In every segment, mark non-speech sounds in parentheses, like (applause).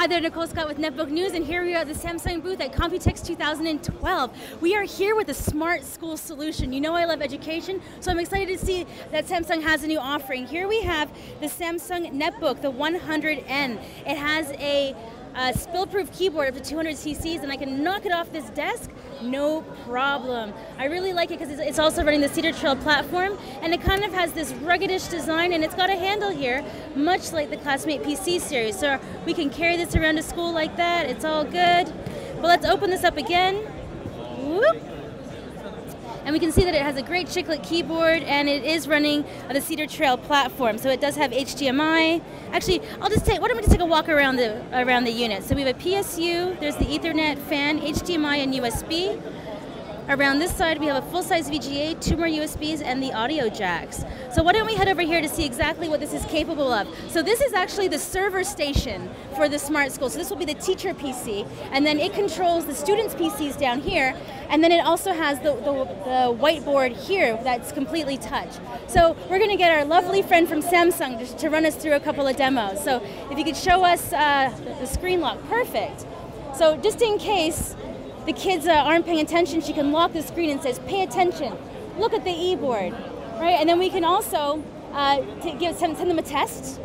Hi there, Nicole Scott with Netbook News, and here we are at the Samsung booth at Computex 2012. We are here with a smart school solution. You know I love education, so I'm excited to see that Samsung has a new offering. Here we have the Samsung Netbook, the 100N. It has a uh, spill-proof keyboard up to 200 cc's and I can knock it off this desk, no problem. I really like it because it's also running the Cedar Trail platform and it kind of has this ruggedish design and it's got a handle here, much like the Classmate PC series. So we can carry this around to school like that, it's all good. But let's open this up again. Whoop. And we can see that it has a great chiclet keyboard and it is running on the Cedar Trail platform. So it does have HDMI. Actually, I'll just take, why don't we just take a walk around the, around the unit. So we have a PSU, there's the Ethernet fan, HDMI and USB. Around this side, we have a full-size VGA, two more USBs, and the audio jacks. So why don't we head over here to see exactly what this is capable of. So this is actually the server station for the smart school. So this will be the teacher PC, and then it controls the students' PCs down here, and then it also has the, the, the whiteboard here that's completely touch. So we're going to get our lovely friend from Samsung to, to, run us through a couple of demos. So if you could show us uh, the screen lock, perfect. So just in case the kids uh, aren't paying attention, she can lock the screen and says, pay attention, look at the e-board, right? And then we can also uh, give, send, send them a test.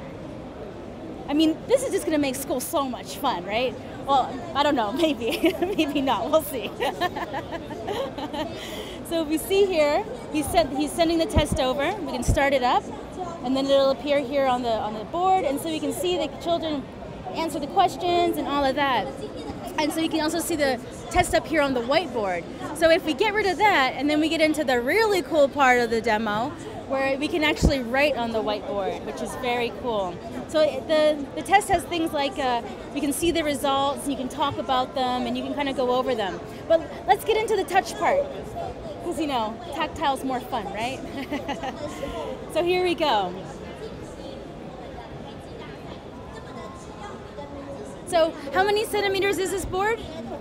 I mean, this is just gonna make school so much fun, right? Well, I don't know, (laughs) maybe, maybe not, we'll see. (laughs) so we see here, sent, he's sending the test over, we can start it up, and then it'll appear here on the, on the board, and so we can see the children answer the questions and all of that. And so you can also see the test up here on the whiteboard. So if we get rid of that and then we get into the really cool part of the demo where we can actually write on the whiteboard, which is very cool. So the, the test has things like uh, you can see the results, and you can talk about them, and you can kind of go over them. But let's get into the touch part, because you know, tactile's more fun, right? (laughs) so here we go. So how many centimeters is this board?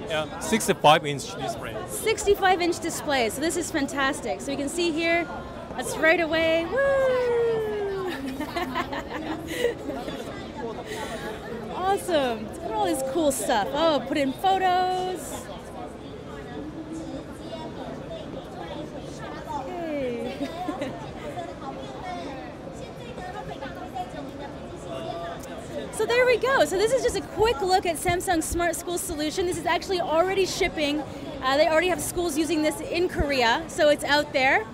Yeah, 65 inch display. 65 inch display, so this is fantastic. So you can see here, that's right away. Woo! (laughs) awesome. Look at all this cool stuff. Oh, put in photos. So there we go. So this is just a quick look at Samsung's Smart School solution. This is actually already shipping. Uh, they already have schools using this in Korea, so it's out there.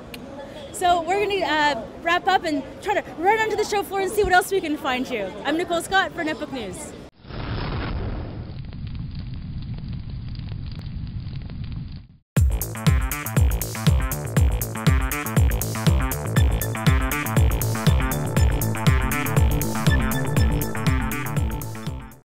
So we're going to uh, wrap up and try to run onto the show floor and see what else we can find you. I'm Nicole Scott for Netbook News.